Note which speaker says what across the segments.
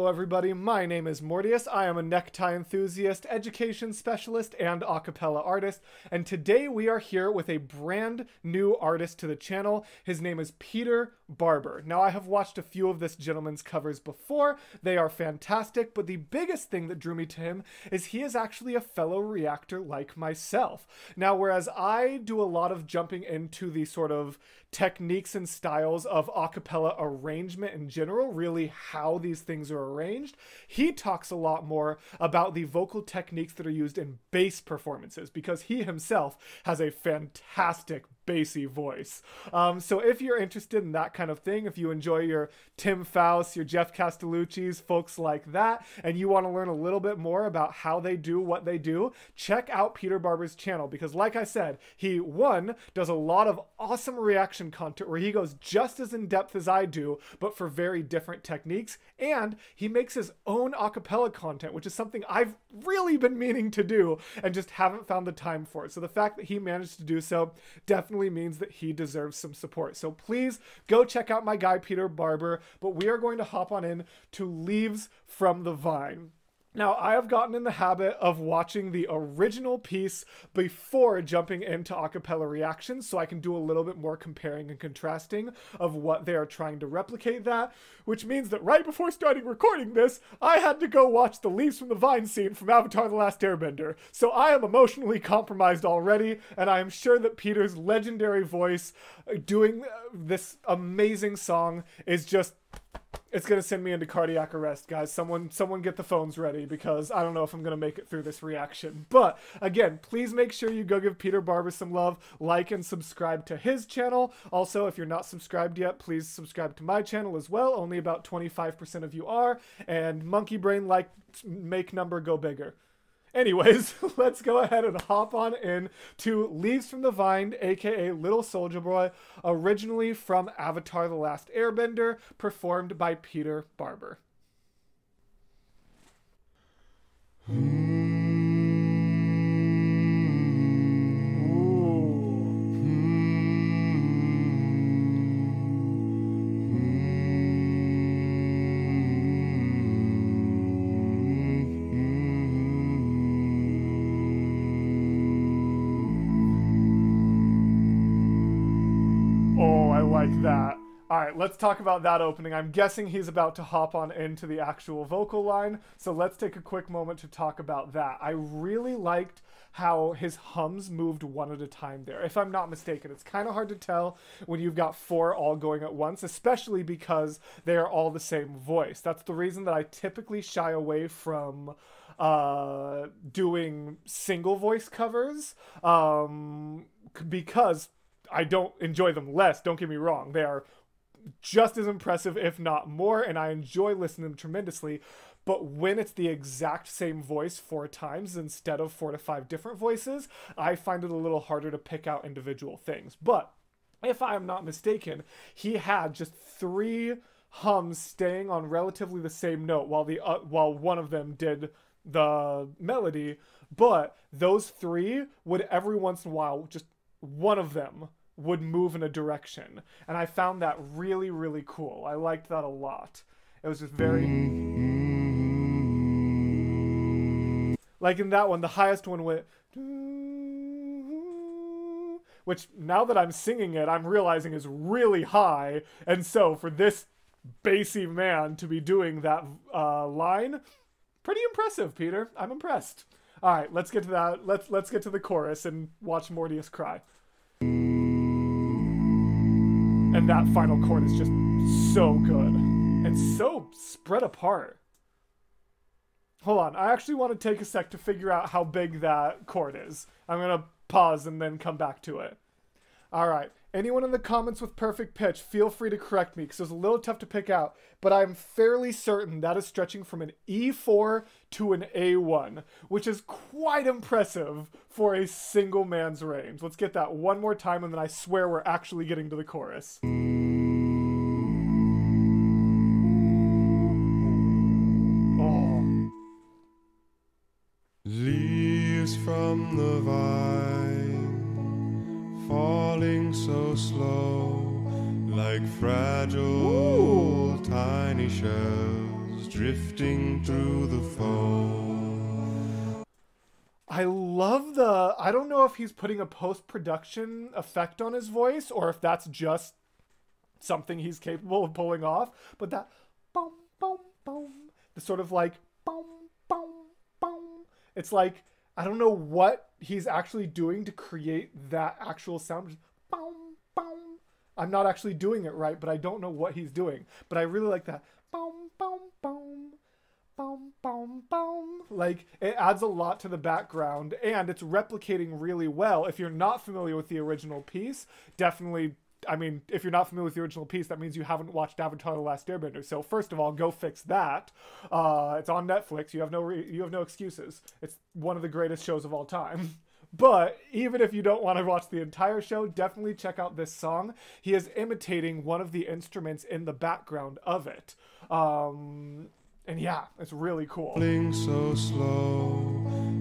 Speaker 1: Hello, everybody. My name is Mortius. I am a necktie enthusiast, education specialist, and a cappella artist. And today we are here with a brand new artist to the channel. His name is Peter Barber. Now, I have watched a few of this gentleman's covers before. They are fantastic, but the biggest thing that drew me to him is he is actually a fellow reactor like myself. Now, whereas I do a lot of jumping into the sort of techniques and styles of a cappella arrangement in general, really how these things are arranged. He talks a lot more about the vocal techniques that are used in bass performances because he himself has a fantastic voice. Um, so if you're interested in that kind of thing, if you enjoy your Tim Foust, your Jeff Castellucci's, folks like that, and you want to learn a little bit more about how they do what they do, check out Peter Barber's channel because, like I said, he one does a lot of awesome reaction content where he goes just as in depth as I do, but for very different techniques, and he makes his own acapella content, which is something I've really been meaning to do and just haven't found the time for it. So the fact that he managed to do so definitely means that he deserves some support. So please go check out my guy, Peter Barber. But we are going to hop on in to Leaves from the Vine. Now, I have gotten in the habit of watching the original piece before jumping into acapella reactions so I can do a little bit more comparing and contrasting of what they are trying to replicate that, which means that right before starting recording this, I had to go watch the Leaves from the Vine scene from Avatar The Last Airbender. So I am emotionally compromised already, and I am sure that Peter's legendary voice doing this amazing song is just it's gonna send me into cardiac arrest, guys. Someone, someone, get the phones ready because I don't know if I'm gonna make it through this reaction. But again, please make sure you go give Peter Barber some love, like and subscribe to his channel. Also, if you're not subscribed yet, please subscribe to my channel as well. Only about 25% of you are, and Monkey Brain like make number go bigger. Anyways, let's go ahead and hop on in to Leaves from the Vine, aka Little Soldier Boy, originally from Avatar The Last Airbender, performed by Peter Barber. Oh, let's talk about that opening. I'm guessing he's about to hop on into the actual vocal line, so let's take a quick moment to talk about that. I really liked how his hums moved one at a time there. If I'm not mistaken, it's kind of hard to tell when you've got four all going at once, especially because they are all the same voice. That's the reason that I typically shy away from uh, doing single voice covers um, because I don't enjoy them less. Don't get me wrong; they are just as impressive, if not more, and I enjoy listening to them tremendously. But when it's the exact same voice four times instead of four to five different voices, I find it a little harder to pick out individual things. But if I am not mistaken, he had just three hums staying on relatively the same note while the uh, while one of them did the melody, but those three would every once in a while just one of them would move in a direction. And I found that really, really cool. I liked that a lot. It was just very. Like in that one, the highest one went. Which now that I'm singing it, I'm realizing is really high. And so for this bassy man to be doing that uh, line, pretty impressive, Peter. I'm impressed. All right, let's get to that. Let's let's get to the chorus and watch Mortius cry. And that final chord is just so good and so spread apart. Hold on, I actually want to take a sec to figure out how big that chord is. I'm going to pause and then come back to it. All right, anyone in the comments with perfect pitch, feel free to correct me because it's a little tough to pick out, but I'm fairly certain that is stretching from an E4 to an A1, which is quite impressive for a single man's range. Let's get that one more time and then I swear we're actually getting to the chorus. Oh.
Speaker 2: Leaves from the vine falling so slow, like fragile tiny shells drifting through the foam.
Speaker 1: I love the. I don't know if he's putting a post production effect on his voice or if that's just something he's capable of pulling off, but that boom, boom, boom, the sort of like boom, boom, boom. It's like I don't know what he's actually doing to create that actual sound. I'm not actually doing it right, but I don't know what he's doing. But I really like that boom, boom, boom. Boom, boom, boom. Like it adds a lot to the background and it's replicating really well. If you're not familiar with the original piece, definitely I mean, if you're not familiar with the original piece, that means you haven't watched Avatar: The Last Airbender. So first of all, go fix that. Uh, it's on Netflix. You have no you have no excuses. It's one of the greatest shows of all time. But even if you don't want to watch the entire show, definitely check out this song. He is imitating one of the instruments in the background of it. Um, and yeah, it's really cool.
Speaker 2: So slow,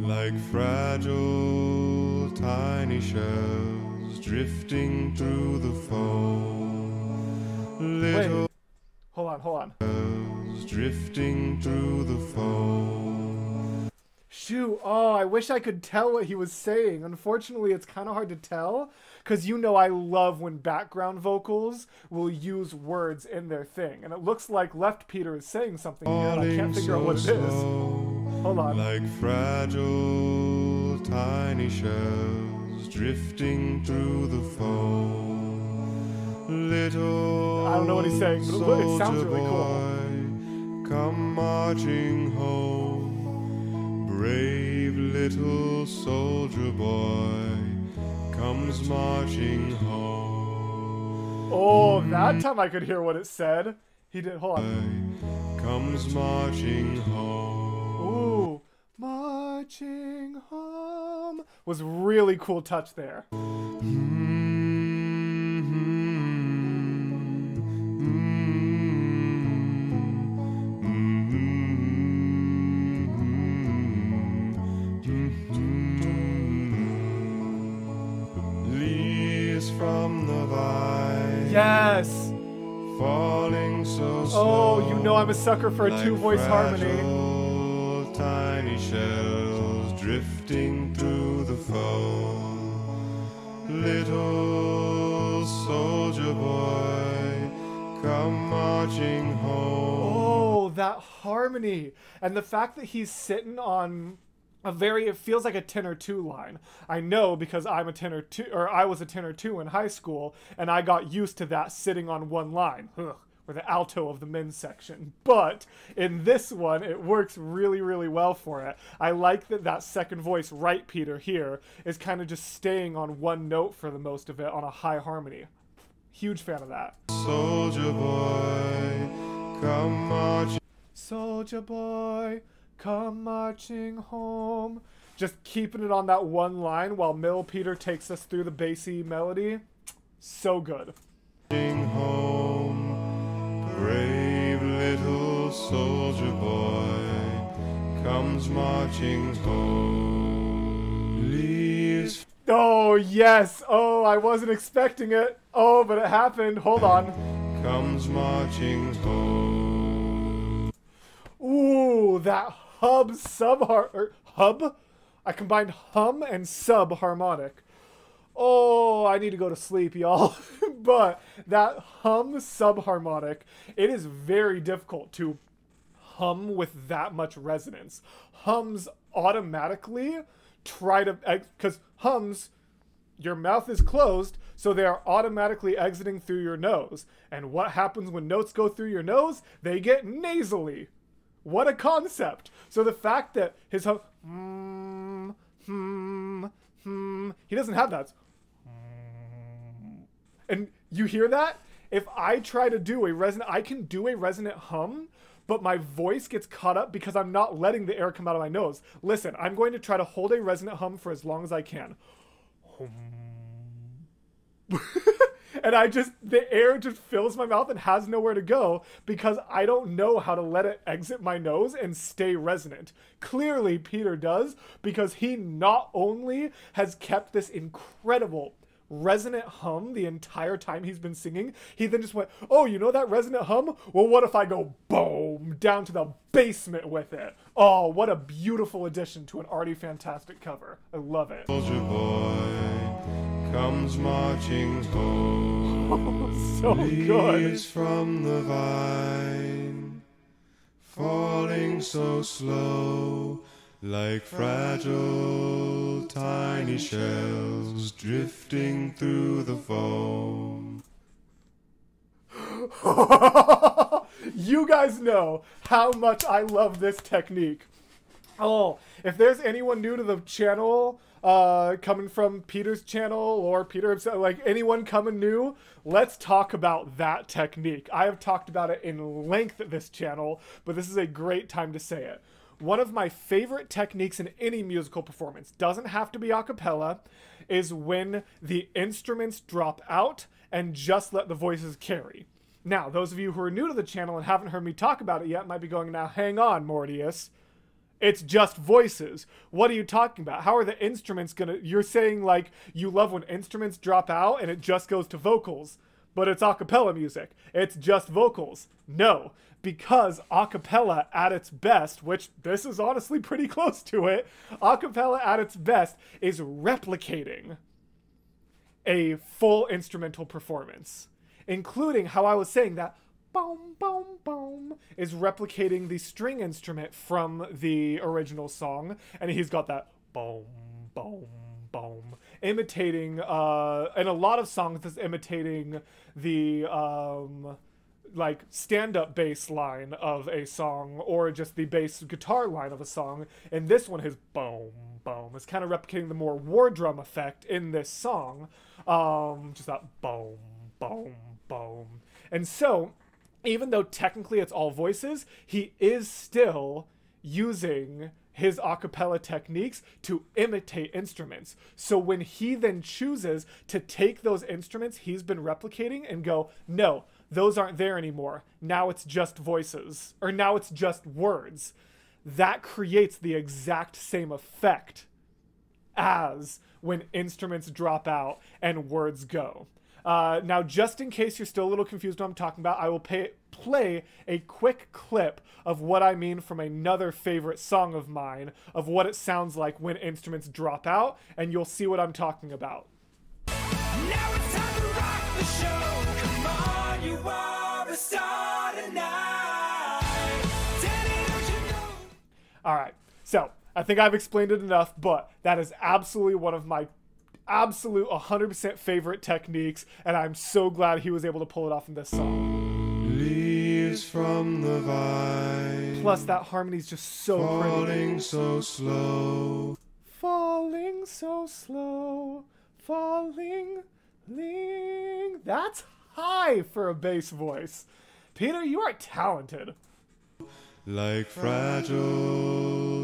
Speaker 2: like fragile tiny shells drifting through the foam. Little
Speaker 1: Wait. Hold on, hold on.
Speaker 2: drifting through the foam.
Speaker 1: Shoot. Oh, I wish I could tell what he was saying. Unfortunately, it's kind of hard to tell because you know I love when background vocals will use words in their thing. And it looks like Left Peter is saying something here, and I can't figure out what it
Speaker 2: so
Speaker 1: is. Hold on.
Speaker 2: like fragile tiny shells drifting through the foam. Little
Speaker 1: I don't know what he's saying, but it sounds really cool.
Speaker 2: boy, Come marching home, little soldier boy comes marching home.
Speaker 1: Oh, that time I could hear what it said. He did. Hold on.
Speaker 2: Comes marching home.
Speaker 1: Ooh, marching home was really cool touch there.
Speaker 2: Hmm.
Speaker 1: Yes.
Speaker 2: falling so slow.
Speaker 1: Oh, you know I'm a sucker for a
Speaker 2: like
Speaker 1: two-voice harmony.
Speaker 2: Tiny shells drifting through the foam. Little soldier boy, come marching home.
Speaker 1: Oh, that harmony. And the fact that he's sitting on a very it feels like a tenor 2 line. I know because I'm a tenor 2 or I was a tenor 2 in high school and I got used to that sitting on one line. Ugh, or the alto of the men's section. But in this one it works really really well for it. I like that that second voice right Peter here is kind of just staying on one note for the most of it on a high harmony. Huge fan of that.
Speaker 2: Soldier boy, come marching.
Speaker 1: Soldier boy, come marching home. Just keeping it on that one line while Mill Peter takes us through the bassy melody. So good.
Speaker 2: home. Brave little soldier boy comes marching home. Leaves
Speaker 1: Oh, yes. Oh, I wasn't expecting it. Oh, but it happened. Hold on.
Speaker 2: comes marching home.
Speaker 1: Ooh, that hub sub er, hub. I combined hum and sub harmonic. Oh, I need to go to sleep, y'all. but that hum sub harmonic, it is very difficult to hum with that much resonance. Hums automatically try to because hums your mouth is closed, so they are automatically exiting through your nose. And what happens when notes go through your nose? They get nasally. What a concept! So the fact that his hmm, hmm, hmm, he doesn't have that. And you hear that? If I try to do a resonant, I can do a resonant hum, but my voice gets caught up because I'm not letting the air come out of my nose. Listen, I'm going to try to hold a resonant hum for as long as I can. and I just the air just fills my mouth and has nowhere to go because I don't know how to let it exit my nose and stay resonant. Clearly Peter does because he not only has kept this incredible resonant hum the entire time he's been singing. He then just went, "Oh, you know that resonant hum? Well, what if I go boom down to the basement with it?" Oh, what a beautiful addition to an already fantastic cover. I love it.
Speaker 2: Comes marching home.
Speaker 1: so good.
Speaker 2: From the vine, falling so slow, like fragile tiny shells drifting through the foam.
Speaker 1: you guys know how much I love this technique. Oh, if there's anyone new to the channel, uh, coming from Peter's channel or Peter himself, like anyone coming new, let's talk about that technique. I have talked about it in length at this channel, but this is a great time to say it. One of my favorite techniques in any musical performance, doesn't have to be a cappella, is when the instruments drop out and just let the voices carry. Now, those of you who are new to the channel and haven't heard me talk about it yet might be going, now hang on, Mortius. It's just voices. What are you talking about? How are the instruments gonna. You're saying, like, you love when instruments drop out and it just goes to vocals, but it's a cappella music. It's just vocals. No, because a cappella at its best, which this is honestly pretty close to it, a cappella at its best is replicating a full instrumental performance, including how I was saying that boom, boom, boom is replicating the string instrument from the original song, and he's got that boom, boom, boom, imitating, uh, and a lot of songs is imitating the, um, like stand-up bass line of a song or just the bass guitar line of a song and this one is boom boom it's kind of replicating the more war drum effect in this song um just that boom boom boom. And so even though technically it's all voices he is still using his a cappella techniques to imitate instruments. So when he then chooses to take those instruments he's been replicating and go, no, those aren't there anymore. Now it's just voices, or now it's just words. That creates the exact same effect as when instruments drop out and words go. Uh, now, just in case you're still a little confused what I'm talking about, I will pay, play a quick clip of what I mean from another favorite song of mine of what it sounds like when instruments drop out, and you'll see what I'm talking about.
Speaker 3: Now it's time to rock the show. Come on, you are the star tonight. Daddy, don't you know?
Speaker 1: All right. So I think I've explained it enough, but that is absolutely one of my absolute 100% favorite techniques, and I'm so glad he was able to pull it off in this song.
Speaker 2: Leaves from the vine,
Speaker 1: Plus, that harmony is just so pretty.
Speaker 2: falling so slow.
Speaker 1: Falling so slow, falling, ling. That's high for a bass voice. Peter, you are talented.
Speaker 2: Like fragile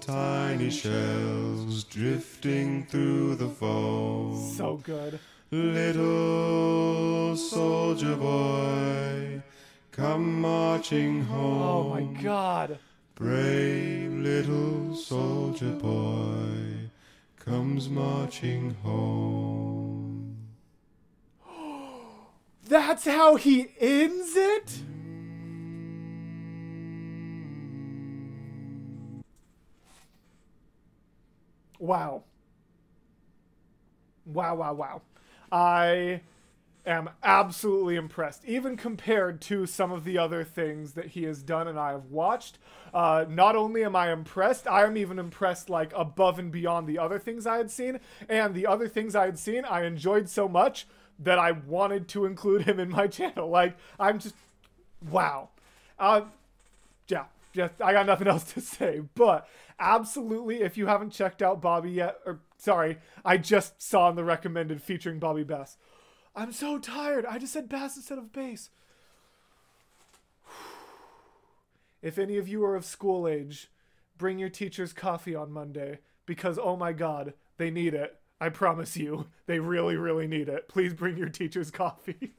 Speaker 2: tiny shells drifting through the foam.
Speaker 1: So good.
Speaker 2: Little soldier boy, come marching home.
Speaker 1: Oh my god.
Speaker 2: Brave little soldier boy comes marching home.
Speaker 1: That's how he ends it? Wow. Wow, wow, wow. I am absolutely impressed, even compared to some of the other things that he has done and I have watched. Uh, not only am I impressed, I am even impressed, like, above and beyond the other things I had seen. And the other things I had seen, I enjoyed so much that I wanted to include him in my channel. Like, I'm just, wow. Uh, yeah, just I got nothing else to say. But absolutely, if you haven't checked out Bobby yet, or sorry, I just saw in the recommended featuring Bobby Bass. I'm so tired. I just said bass instead of bass. If any of you are of school age, bring your teachers coffee on Monday because oh my god, they need it. I promise you, they really, really need it. Please bring your teachers coffee.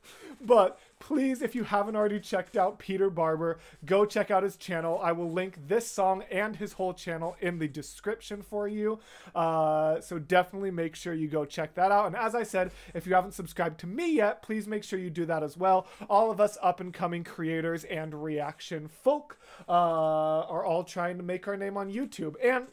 Speaker 1: but please, if you haven't already checked out Peter Barber, go check out his channel. I will link this song and his whole channel in the description for you. Uh, so definitely make sure you go check that out. And as I said, if you haven't subscribed to me yet, please make sure you do that as well. All of us up and coming creators and reaction folk uh, are all trying to make our name on YouTube. And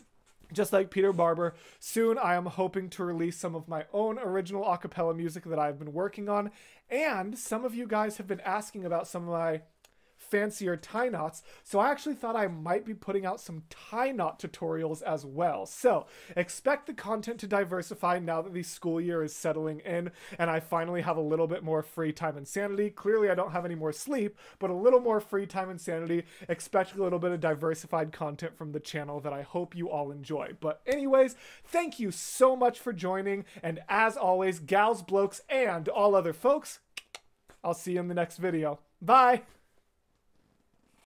Speaker 1: just like Peter Barber, soon I am hoping to release some of my own original a cappella music that I've been working on. And some of you guys have been asking about some of my fancier tie knots. So I actually thought I might be putting out some tie knot tutorials as well. So expect the content to diversify now that the school year is settling in and I finally have a little bit more free time and sanity. Clearly I don't have any more sleep, but a little more free time and sanity. Expect a little bit of diversified content from the channel that I hope you all enjoy. But anyways, thank you so much for joining. And as always, gals, blokes, and all other folks, I'll see you in the next video. Bye!